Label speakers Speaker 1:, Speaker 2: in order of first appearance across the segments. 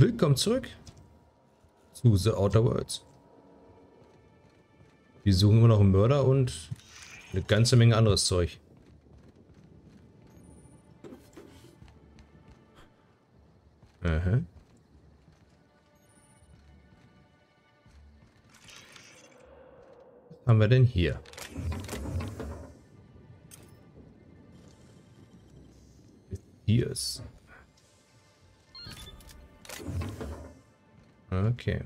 Speaker 1: Willkommen zurück zu The Outer Worlds. Wir suchen immer noch einen Mörder und eine ganze Menge anderes Zeug. Aha. Was haben wir denn hier? Hier ist. Okay.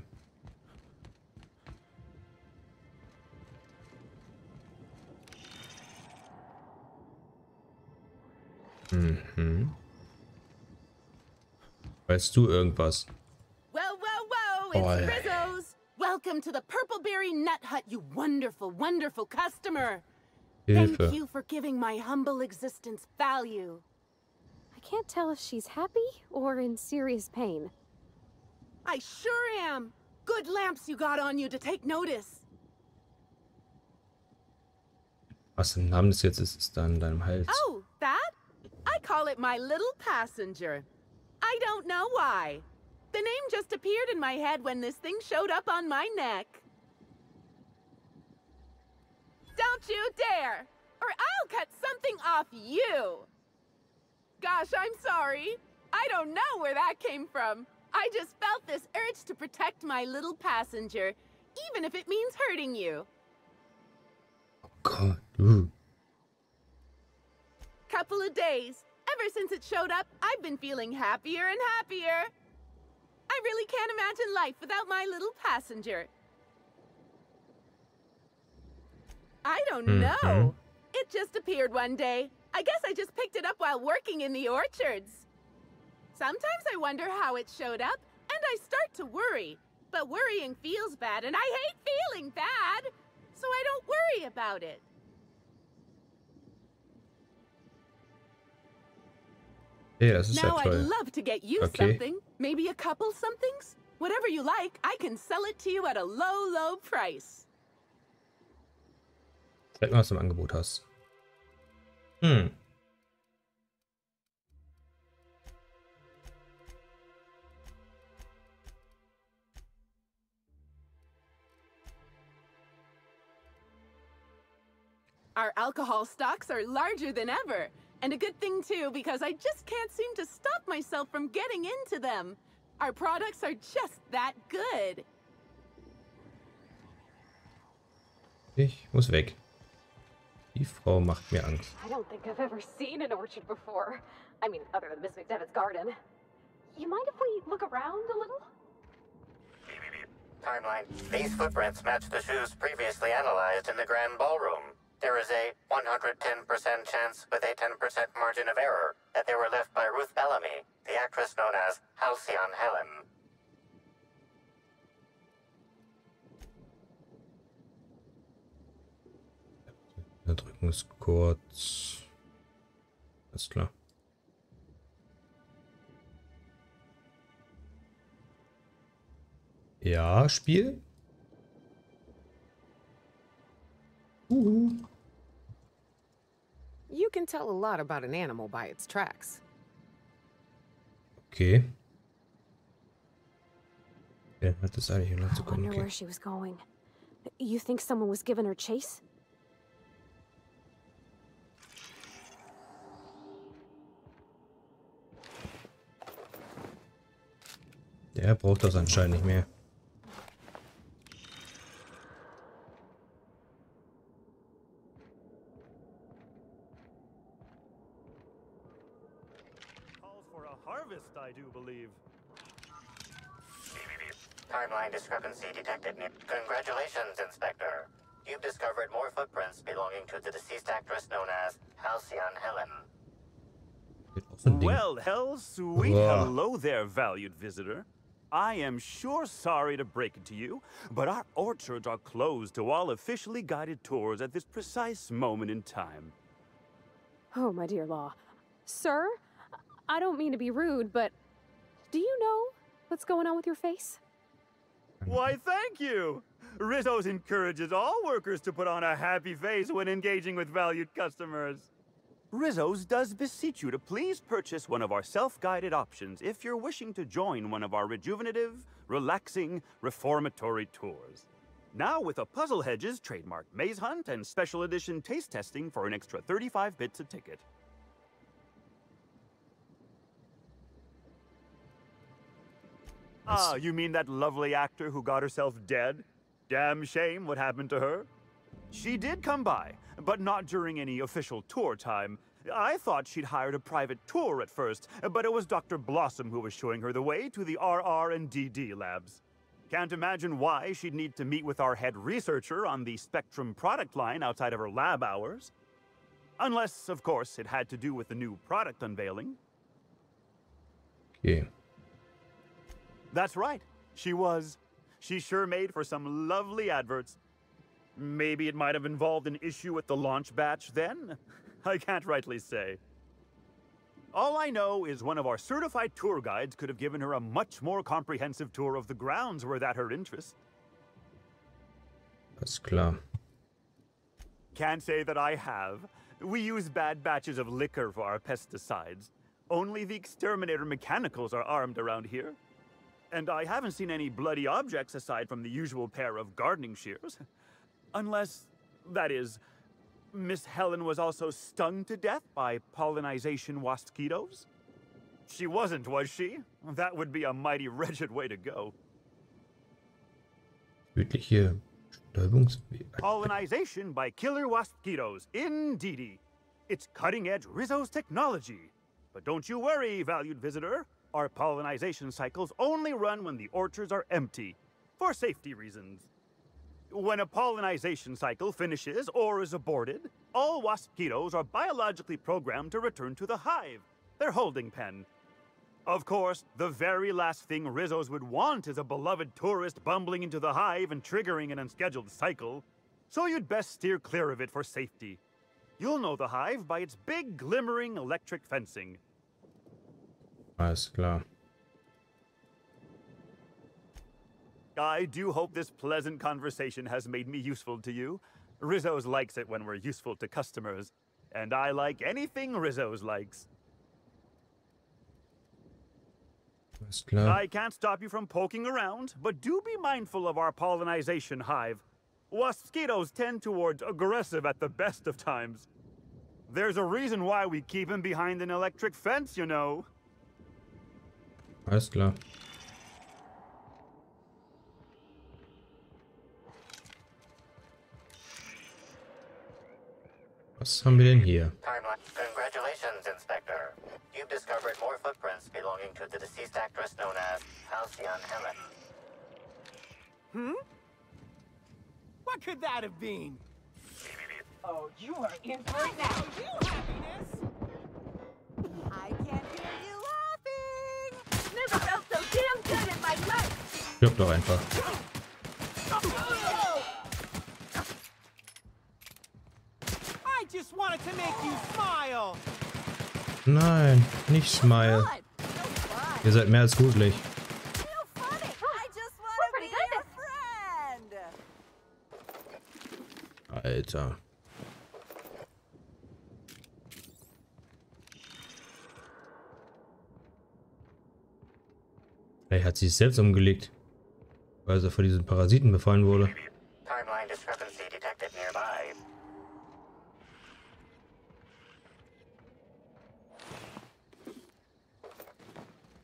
Speaker 1: Mhm. Weißt du irgendwas?
Speaker 2: Well, well, well, it's
Speaker 1: Oh.
Speaker 2: Rizzo's. Welcome to the Purpleberry Nut Hut, you wonderful, wonderful customer.
Speaker 1: Hilfe.
Speaker 2: Thank you for giving my humble existence value.
Speaker 3: I can't tell if she's happy or in serious pain.
Speaker 2: I sure am. Good lamps you got on you to take notice.
Speaker 1: Was im Namen des jetzt ist, ist an deinem Hals.
Speaker 2: Oh, that? I call it my little passenger. I don't know why. The name just appeared in my head when this thing showed up on my neck. Don't you dare, or I'll cut something off you. Gosh, I'm sorry. I don't know where that came from. I just felt this urge to protect my little passenger, even if it means hurting you.
Speaker 1: Gott. Uh.
Speaker 2: couple of days. Ever since it showed up, I've been feeling happier and happier. I really can't imagine life without my little passenger. I don't
Speaker 1: Mhm.
Speaker 2: know. It just appeared one day. I guess I just picked it up while working in the orchards. Sometimes I wonder how it showed up, and I start to worry. But worrying feels bad, and I hate feeling bad. So I don't worry about it.
Speaker 1: Das ist
Speaker 2: Now
Speaker 1: ja
Speaker 2: I'd love to get you
Speaker 1: Okay.
Speaker 2: something. Maybe a couple somethings? Whatever you like, I can sell it to you at a low, low price.
Speaker 1: Zeig mal, was du im Angebot hast. Hm.
Speaker 2: Our alcohol stocks are larger than ever. And a good thing, too, because I just can't seem to stop myself from getting into them. Our products are just that good.
Speaker 1: Ich muss weg. Die Frau macht mir Angst.
Speaker 3: I don't think I've ever seen an orchard before. I mean, other than Miss McDevitt's garden. You mind if we look around a little?
Speaker 4: Timeline. These footprints match the shoes previously analyzed in the Grand Ballroom. There is a 110% chance with a 10% margin of error that they were left by Ruth Bellamy, the actress known as Halcyon Helen.
Speaker 1: Drücken es kurz. Alles klar. Ja, Spiel. Uhu.
Speaker 5: You can tell a lot about an animal by its tracks.
Speaker 1: Okay. Ja, hat das eigentlich hier
Speaker 3: I
Speaker 1: zu kommen.
Speaker 3: wonder
Speaker 1: Okay.
Speaker 3: where she was going. You think someone was giving her chase?
Speaker 1: Der braucht das anscheinend nicht mehr.
Speaker 6: Calls for a harvest, I do believe.
Speaker 4: Timeline discrepancy detected. Congratulations, Inspector. You've discovered more footprints belonging to the deceased actress known as Halcyon Helen.
Speaker 1: Wird auch so ein Ding.
Speaker 6: Well, hell, sweet
Speaker 1: Ugh.
Speaker 6: hello there, valued visitor. I am sure sorry to break it to you, but our orchards are closed to all officially guided tours at this precise moment in time.
Speaker 3: Oh, my dear Law. Sir, I don't mean to be rude, but do you know what's going on with your face?
Speaker 6: Why, thank you! Rizzo's encourages all workers to put on a happy face when engaging with valued customers. Rizzo's does beseech you to please purchase one of our self-guided options if you're wishing to join one of our rejuvenative, relaxing, reformatory tours. Now with a Puzzle Hedges trademark maze hunt and special edition taste testing for an extra 35 bits a ticket. Ah, you mean that lovely actor who got herself dead? Damn shame what happened to her. She did come by, but not during any official tour time. I thought she'd hired a private tour at first, but it was Dr. Blossom who was showing her the way to the RR and DD labs. Can't imagine why she'd need to meet with our head researcher on the Spectrum product line outside of her lab hours. Unless, of course, it had to do with the new product unveiling.
Speaker 1: Okay.
Speaker 6: That's right. She was. She sure made for some lovely adverts. Maybe it might have involved an issue with the launch batch then? I can't rightly say. All I know is one of our certified tour guides could have given her a much more comprehensive tour of the grounds were that her interest.
Speaker 1: Alles klar.
Speaker 6: Can't say that I have. We use bad batches of liquor for our pesticides. Only the exterminator mechanicals are armed around here. And I haven't seen any bloody objects aside from the usual pair of gardening shears. Unless, that is, Miss Helen was also stung to death by pollinization mosquitoes? She wasn't, was she? That would be a mighty wretched way to go.
Speaker 1: Tödliche.
Speaker 6: Pollinization by killer mosquitoes, indeedy. It's cutting-edge Rizzo's technology. But don't you worry, valued visitor. Our pollinization cycles only run when the orchards are empty, for safety reasons. When a pollinization cycle finishes or is aborted, all mosquitoes are biologically programmed to return to the hive, their holding pen. Of course, the very last thing Rizzo's would want is a beloved tourist bumbling into the hive and triggering an unscheduled cycle. So you'd best steer clear of it for safety. You'll know the hive by its big, glimmering electric fencing.
Speaker 1: Alles klar.
Speaker 6: I do hope this pleasant conversation has made me useful to you. Rizzo's likes it when we're useful to customers, and I like anything Rizzo's likes. I can't stop you from poking around, but do be mindful of our pollinization hive. Mosquitoes tend towards aggressive at the best of times. There's a reason why we keep him behind an electric fence, you know.
Speaker 1: Alles klar. Was haben wir denn hier?
Speaker 4: Congratulations, Inspector. You've discovered more footprints belonging to the deceased actress known as Halcyon Helen. Hmm?
Speaker 7: What could that have been? Oh, you are in for it now,
Speaker 2: oh, you happiness!
Speaker 1: Stirb doch einfach.
Speaker 7: I just wanted to make you smile!
Speaker 1: Nein, nicht Smile.
Speaker 2: God, so fun.
Speaker 1: Ihr seid mehr als gruselig.
Speaker 2: So
Speaker 1: Vielleicht hat sie es selbst umgelegt, weil sie vor diesen Parasiten befallen wurde.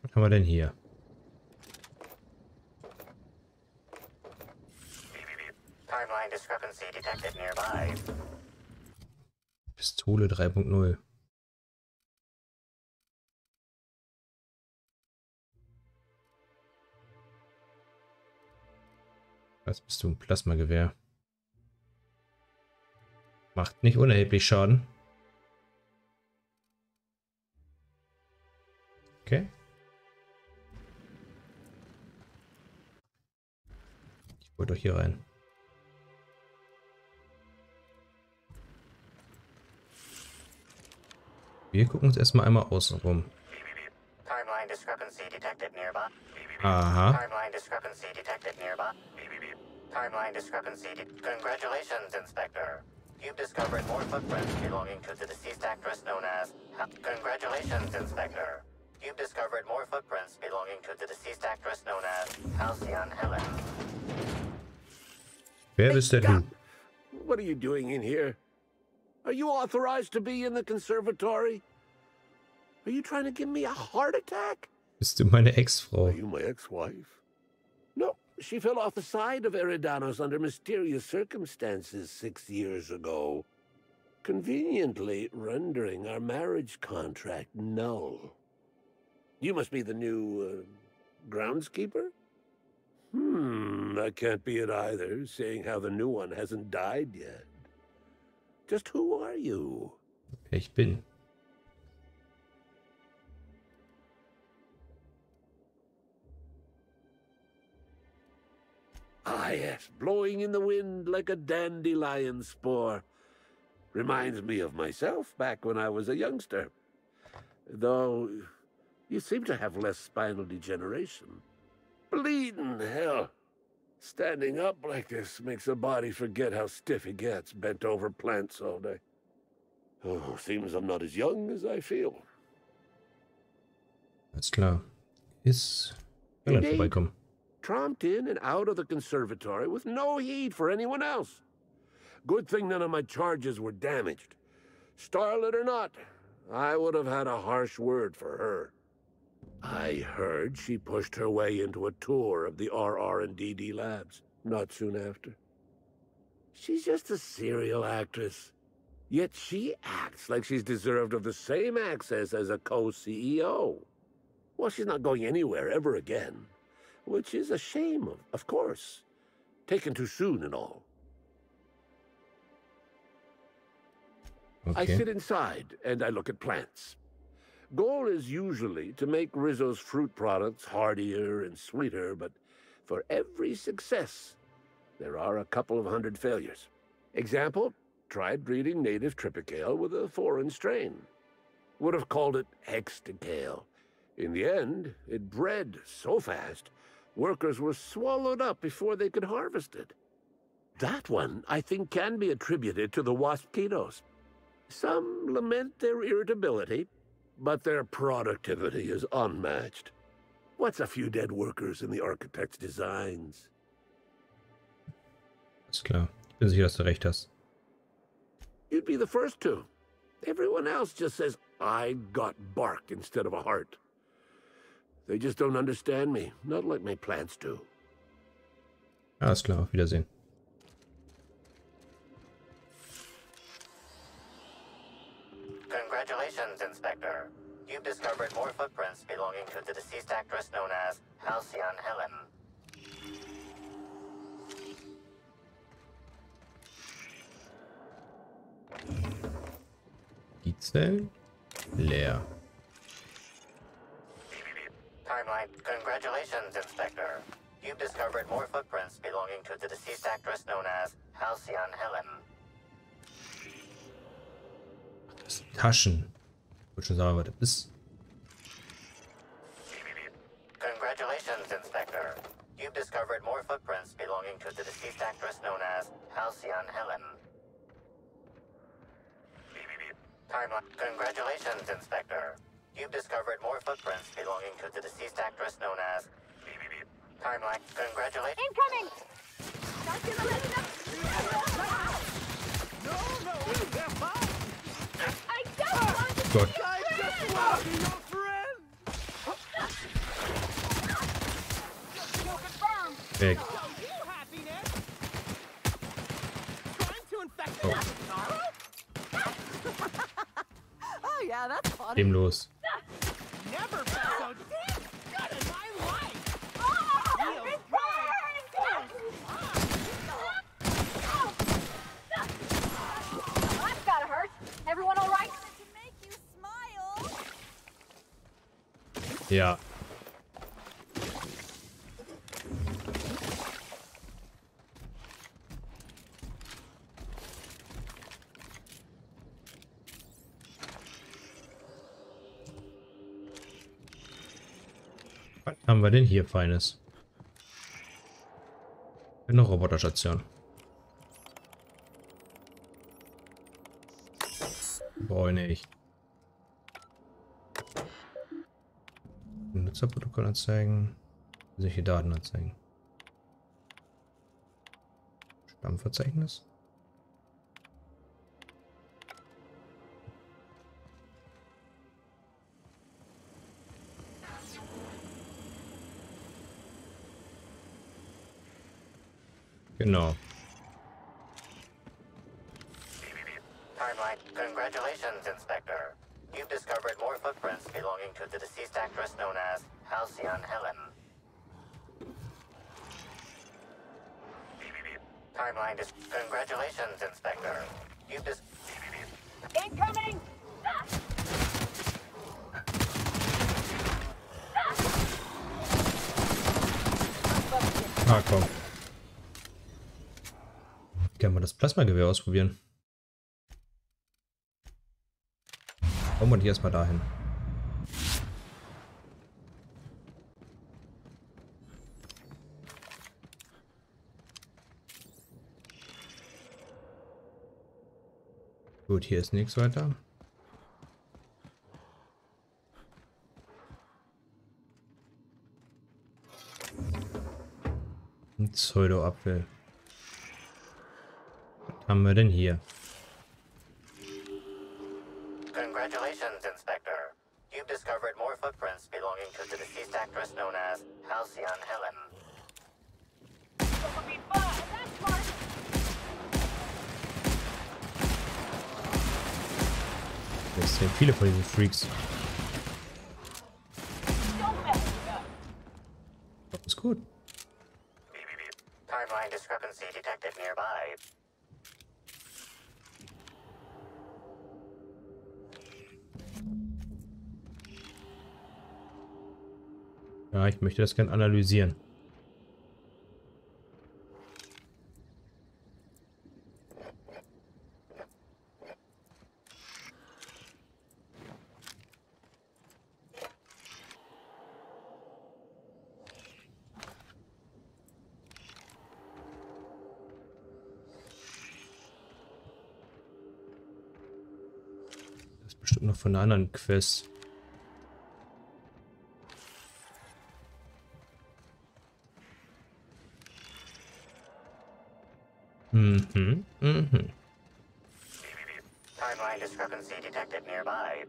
Speaker 1: Was haben wir denn hier? Pistole 3.0. Was bist du? Ein Plasmagewehr. Macht nicht unerheblich Schaden. Okay. Ich wollte doch hier rein. Wir gucken uns erstmal einmal außen rum.
Speaker 4: Timeline discrepancy detected nearby.
Speaker 1: Aha.
Speaker 4: Timeline discrepancy detected nearby. Timeline discrepancy. De- Congratulations, Inspector. You've discovered more footprints belonging to the deceased actress known as... Congratulations, Inspector. You've discovered more footprints belonging to the deceased actress known as Halcyon Helen.
Speaker 1: Wer bist denn du?
Speaker 8: What are you doing in here? Are you authorized to be in the conservatory? Are you trying to give me a heart attack?
Speaker 1: Bist du meine Ex-Frau?
Speaker 8: Are you my ex-wife? No, she fell off the side of Eridanos under mysterious circumstances six years ago, conveniently rendering our marriage contract null. You must be the new uh, groundskeeper? Hmm, that can't be it either, seeing how the new one hasn't died yet. Just who are you?
Speaker 1: Ich bin.
Speaker 8: Ah, yes, blowing in the wind like a dandelion spore. Reminds me of myself back when I was a youngster. Though, you seem to have less spinal degeneration. Bleeding hell. Standing up like this makes a body forget how stiff he gets bent over plants all day. Oh, seems I'm not as young as I feel.
Speaker 1: Alles klar. Ist Irland
Speaker 8: Indeed.
Speaker 1: vorbeikommen.
Speaker 8: Tromped in and out of the conservatory with no heed for anyone else. Good thing none of my charges were damaged. Starlet or not, I would have had a harsh word for her. I heard she pushed her way into a tour of the RR&DD labs not soon after. She's just a serial actress. Yet she acts like she's deserved of the same access as a co-CEO. Well, she's not going anywhere ever again. Which is a shame, of, of course. Taken too soon and all. I sit inside and I look at plants. Goal is usually to make Rizzo's fruit products hardier and sweeter, but for every success, there are a couple of hundred failures. Example, tried breeding native Tripicale with a foreign strain. Would have called it Hexticale. In the end, it bred so fast, workers were swallowed up before they could harvest it. That one, I think, can be attributed to the waspitos. Some lament their irritability, but their productivity is unmatched. What's a few dead workers in the architect's designs?
Speaker 1: Alles klar. Ich bin sicher, dass du recht hast.
Speaker 8: You'd be the first to. Everyone else just says, I got bark instead of a heart. They just don't understand me, not like my plants do.
Speaker 1: Alles klar, auf Wiedersehen.
Speaker 4: Congratulations, Inspector. You've discovered more footprints belonging to the deceased actress known as Halcyon Helen.
Speaker 1: Die Zellen? Leer.
Speaker 4: Timeline. Congratulations, Inspector. You've discovered more footprints belonging to the deceased actress known as Halcyon Helen.
Speaker 1: Taschen. Wollte schon sagen, was das ist.
Speaker 4: Congratulations, Inspector. You've discovered more footprints belonging to the deceased actress known as Halcyon Helen. Timeline. Congratulations, Inspector. You've discovered more footprints belonging to the deceased actress known as... Timeline. Congratulations.
Speaker 2: Incoming!
Speaker 7: No, no, they're fine.
Speaker 2: I don't want to
Speaker 1: Gott.
Speaker 2: be
Speaker 7: I just want to be your friend.
Speaker 2: Kill confirmed!
Speaker 1: Weg.
Speaker 7: So
Speaker 1: Ja. Was haben wir denn hier Feines? Eine Roboterstation. Brauche ich nicht. Nutzerprotokoll anzeigen. Solche Daten anzeigen. Stammverzeichnis. Genau.
Speaker 4: Timeline. Congratulations, Inspector. You've discovered more footprints belonging to the deceased actress known as Halcyon Helen. Timeline is... Congratulations, Inspector. You've dis...
Speaker 7: Incoming!
Speaker 1: Ah, komm. Gerne mal das Plasmagewehr ausprobieren. Kommen wir die erstmal dahin. Gut, hier ist nichts weiter. Ein Pseudo-Apfel. Was haben wir denn hier?
Speaker 4: Congratulations, Inspector. You've discovered more footprints belonging to the deceased actress known as Halcyon Helen.
Speaker 1: Es diesen Freaks. Ist gut.
Speaker 4: Timeline discrepancy detected nearby.
Speaker 1: Ja, ich möchte das gerne analysieren. Bestimmt noch von einer anderen Quest. Mhm, mhm.
Speaker 4: Timeline discrepancy detected nearby.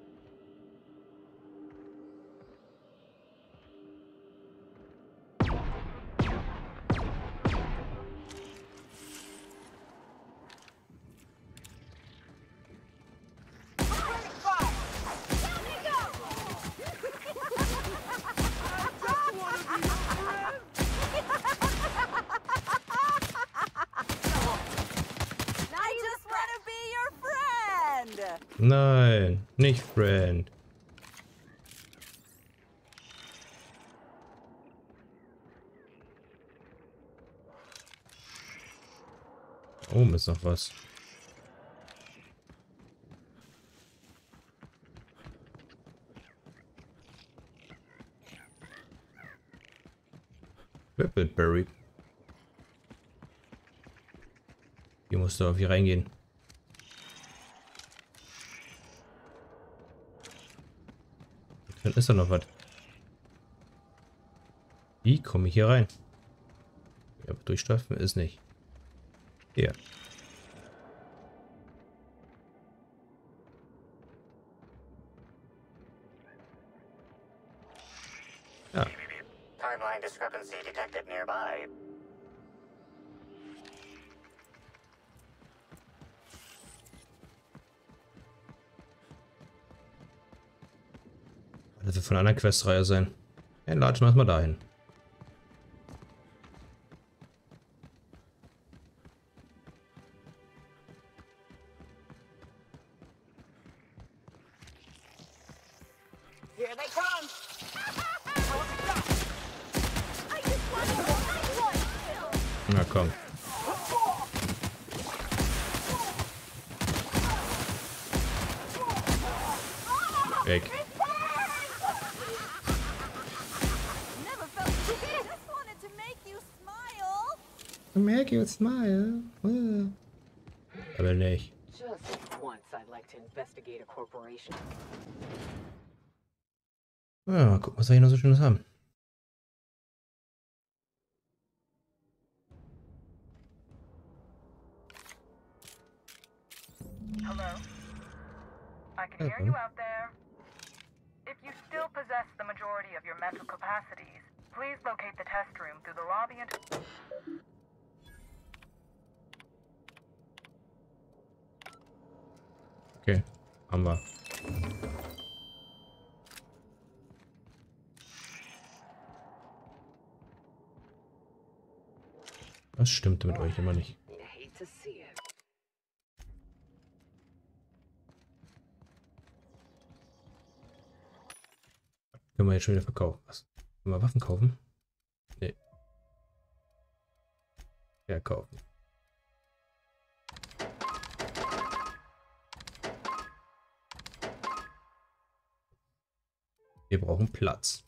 Speaker 1: Ist noch was. Whippleberry. Hier musst du auf hier reingehen. Dann ist da noch was. Wie komme ich hier rein? Ja, durchstreifen ist nicht. Hier. Von einer Questreihe sein. Ja, latschen wir erstmal dahin. Na komm. Weg.
Speaker 9: Make you smile.
Speaker 1: Aber nicht.
Speaker 5: Just once, I'd like to investigate a corporation.
Speaker 1: Ja, mal gucken, was wir hier noch so Schönes haben.
Speaker 10: Hello? I can hear you out there. If you still possess the majority of your mental capacities, please locate the test room through the lobby and...
Speaker 1: haben wir. Was stimmte mit euch immer nicht? Können wir jetzt schon wieder verkaufen. Was? Können wir Waffen kaufen? Nee. Verkaufen. Wir brauchen Platz.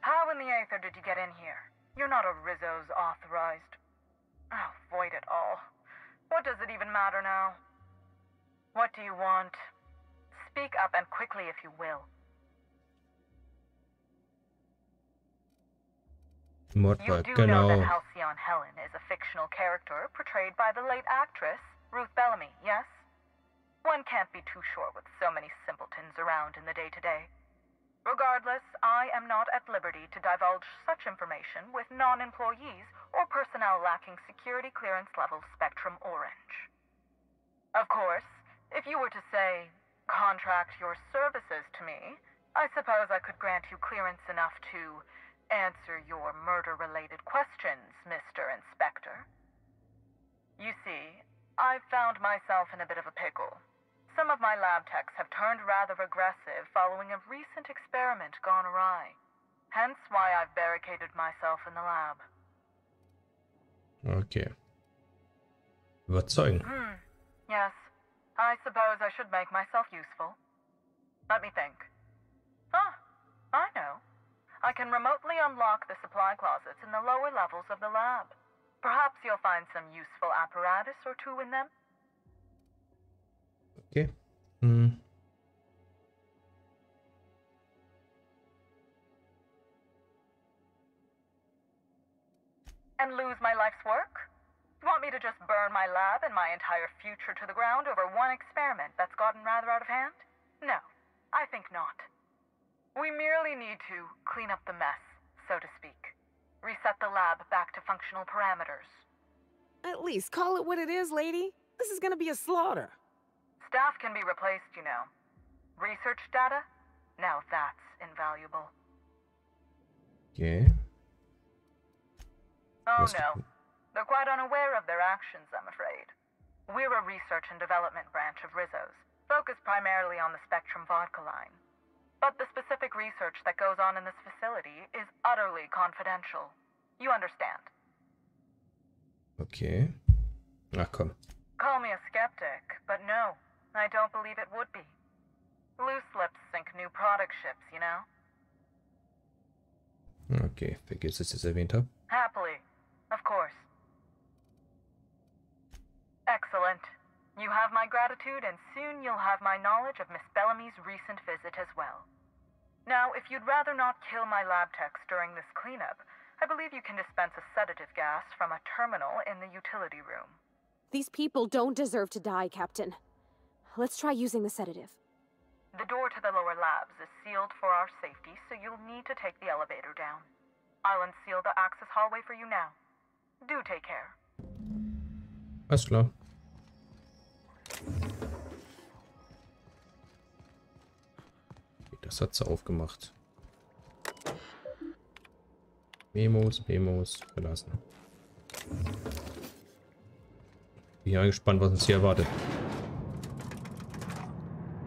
Speaker 10: How in the Aether did you get in here? You're not a Rizzo's authorized. Oh, void it all. What does it even matter now? What do you want? Speak up and quickly if you will. You do know that. Halcyon Helen is a fictional character portrayed by the late actress Ruth Bellamy, yes? One can't be too sure with so many simpletons around in the day to day. Regardless, I am not at liberty to divulge such information with non employees or personnel lacking security clearance level Spectrum Orange. Of course, if you were to say, contract your services to me, I suppose I could grant you clearance enough to answer your murder related questions, Mr. Inspector. You see, I've found myself in a bit of a pickle. Some of my lab techs have turned rather aggressive following a recent experiment gone awry. Hence why I've barricaded myself in the lab.
Speaker 1: Okay. Überzeugen.
Speaker 10: Hmm. Yes. I suppose I should make myself useful. Let me think. Ah, I know. I can remotely unlock the supply closets in the lower levels of the lab. Perhaps you'll find some useful apparatus or two in them.
Speaker 1: Okay. Hm.
Speaker 10: And lose my life's work? You want me to just burn my lab and my entire future to the ground over one experiment that's gotten rather out of hand? No, I think not. We merely need to clean up the mess, so to speak. Reset the lab back to functional parameters.
Speaker 5: At least call it what it is, lady. This is gonna be a slaughter.
Speaker 10: Staff can be replaced, you know. Research data? Now that's invaluable.
Speaker 1: Yeah?
Speaker 10: Oh
Speaker 1: Was-
Speaker 10: no. They're quite unaware of their actions, I'm afraid. We're a research and development branch of Rizzo's, focused primarily on the Spectrum vodka line. But the specific research that goes on in this facility is utterly confidential. You understand?
Speaker 1: Okay. Ach komm.
Speaker 10: Call me a skeptic, but no, I don't believe it would be. Loose lips sink new product ships, you know?
Speaker 1: Okay, vergiss, dass ich es erwähnt habe.
Speaker 10: Happily, of course. Excellent. You have my gratitude, and soon you'll have my knowledge of Miss Bellamy's recent visit as well. Now, if you'd rather not kill my lab techs during this cleanup, I believe you can dispense a sedative gas from a terminal in the utility room.
Speaker 3: These people don't deserve to die, Captain. Let's try using the sedative.
Speaker 10: The door to the lower labs is sealed for our safety, so you'll need to take the elevator down. I'll unseal the access hallway for you now. Do take care.
Speaker 1: Alles klar. Das hat sie aufgemacht. Memos, Memos, verlassen. Bin ja gespannt, was uns hier erwartet.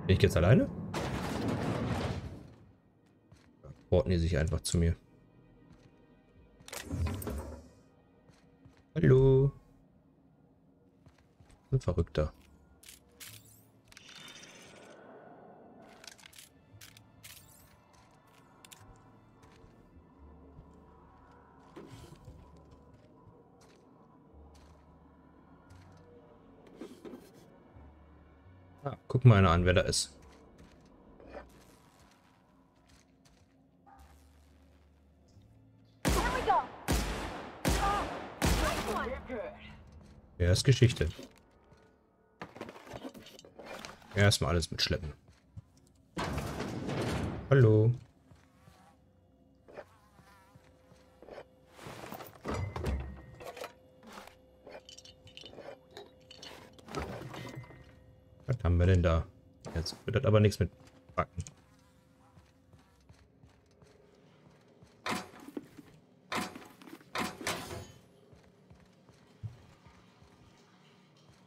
Speaker 1: Bin ich jetzt alleine? Porten die sich einfach zu mir. Hallo. Ein Verrückter. Mal einer wer da ist. Ja, ist Geschichte. Erstmal alles mitschleppen. Hallo. Wir denn da? Jetzt wird das aber nichts mit backen.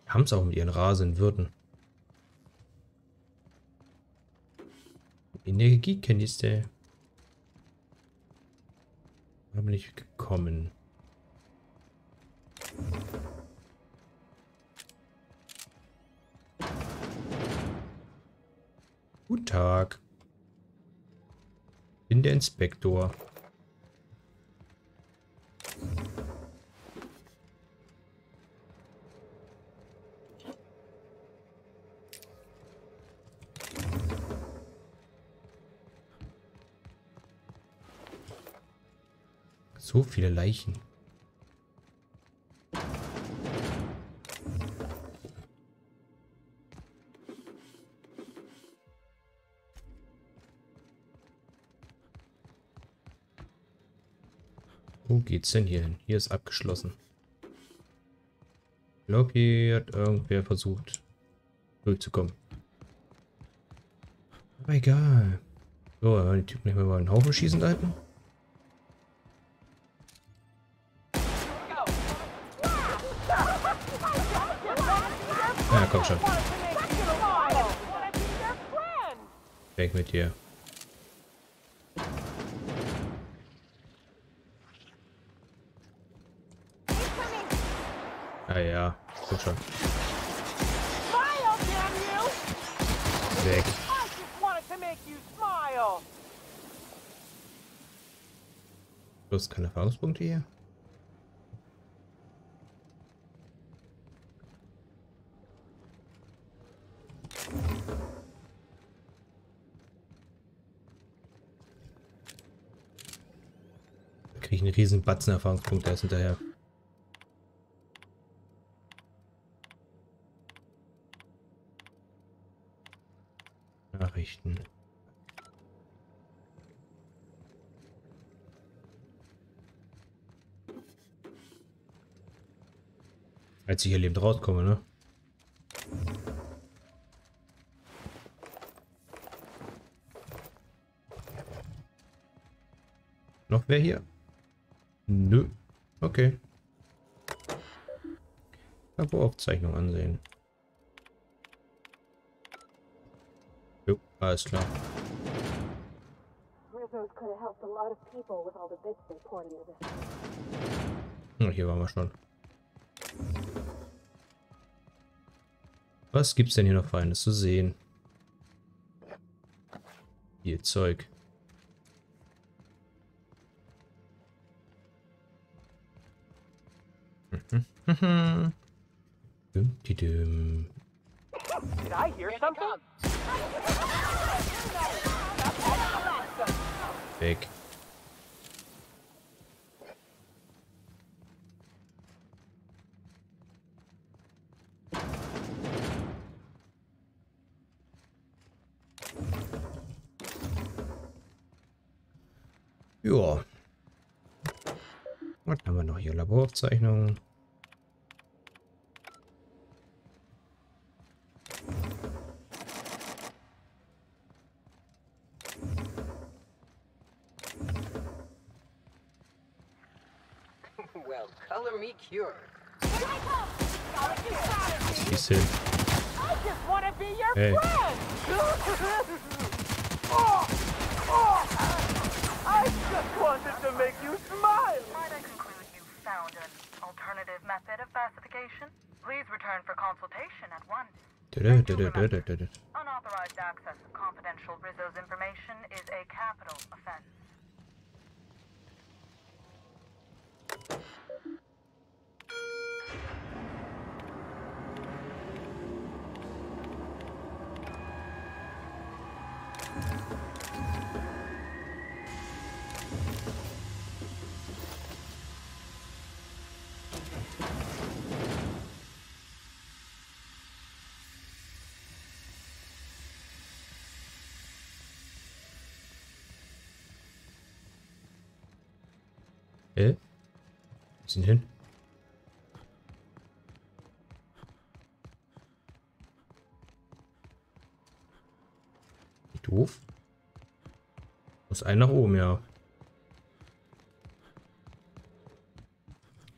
Speaker 1: Haben es auch mit ihren rasenden Würden. Energiekanister. Haben nicht gekommen. Tag. Bin der Inspektor. So viele Leichen. Geht's denn hier hin? Hier ist abgeschlossen. Hier hat irgendwer versucht durchzukommen. Aber egal. So, die Typen nicht mehr über den Haufen schießen da hinten. Ja, komm schon. Weg mit dir. Ah ja, komm schon. Weg. Bloß keine Erfahrungspunkte hier? kriege ich einen riesen Batzen Erfahrungspunkte erst hinterher. Nachrichten. Als ich hier lebend rauskomme, ne? Noch wer hier? Nö. Okay. Laboraufzeichnung ansehen. Jo, alles klar. Oh, hier waren wir schon. Was gibt's denn hier noch Feines zu sehen? Hier Zeug. dum, die dum.
Speaker 7: Did I hear something?
Speaker 1: Weg. Was haben wir noch hier? Laboraufzeichnungen.
Speaker 5: well, color me cured.
Speaker 1: Schieß hin.
Speaker 7: I just want to be your
Speaker 1: Hey.
Speaker 7: friend. oh, oh, I just wanted to make you smile.
Speaker 10: Might I conclude you found an alternative method of pacification? Please return for consultation at once. Unauthorized access of confidential Rizzo's information is a capital offense.
Speaker 1: Sind hin? Wie doof. Muss ein nach oben, ja.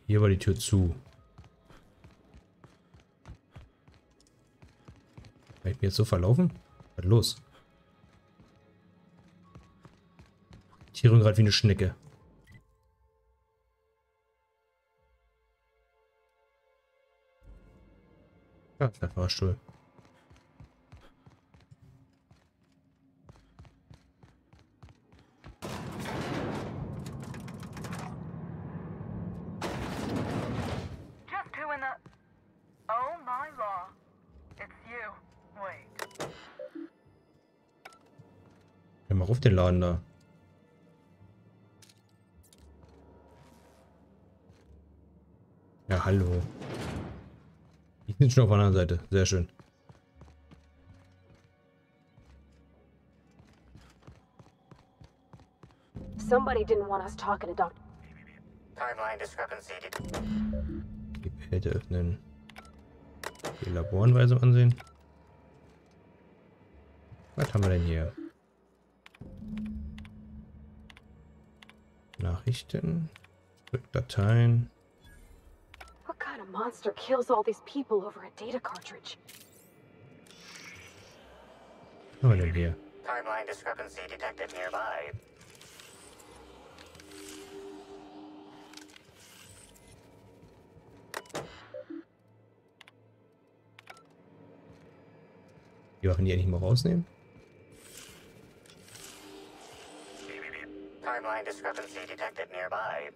Speaker 1: Hier war die Tür zu. Kann ich mir jetzt so verlaufen? Was ist los? Tiere gerade wie eine Schnecke.
Speaker 10: It's you. Wait.
Speaker 1: Ja, mal auf den Laden da. Sind schon auf der anderen Seite. Sehr schön.
Speaker 3: Somebody didn't want us talking to Dr.
Speaker 4: Timeline discrepancy.
Speaker 1: Die Behälter öffnen. Die Laboranweise ansehen. Was haben wir denn hier? Nachrichten. Dateien.
Speaker 3: What monster kills all these people over a data cartridge?
Speaker 1: Was haben wir denn hier?
Speaker 4: Timeline discrepancy detected nearby.
Speaker 1: Die Waffen die endlich mal rausnehmen?
Speaker 4: Timeline discrepancy detected nearby.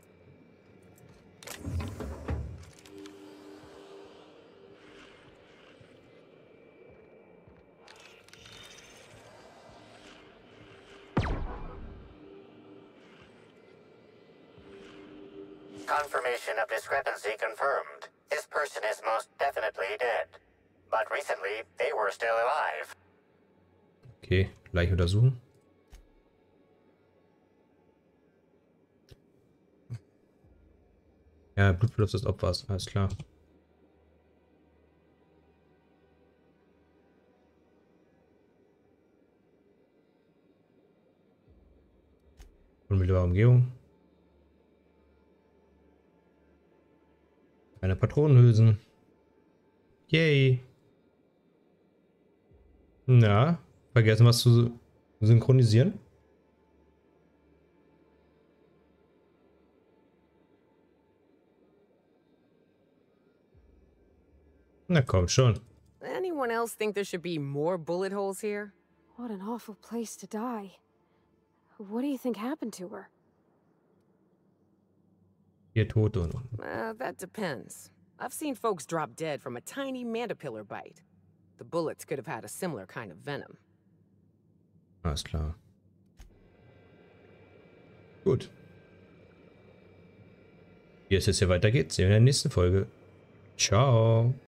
Speaker 4: Confirmation of discrepancy confirmed. This person is most definitely dead. But recently, they were still alive.
Speaker 1: Okay, gleich untersuchen. Ja, Blutverlust des Opfers, alles klar. Unmittelbare Umgebung. Keine Patronenhülsen. Yay. Na, vergessen was zu synchronisieren? Na komm schon.
Speaker 5: Anyone else think there should be more bullet holes here?
Speaker 3: What an awful place to die. What do you think happened to her?
Speaker 1: Vier Tote
Speaker 5: Uh, that depends. I've seen folks drop dead from a tiny mandapillar bite. The bullets could have had a similar kind of venom.
Speaker 1: Alles klar. Gut. Wie es jetzt hier weitergeht, sehen wir in der nächsten Folge. Ciao.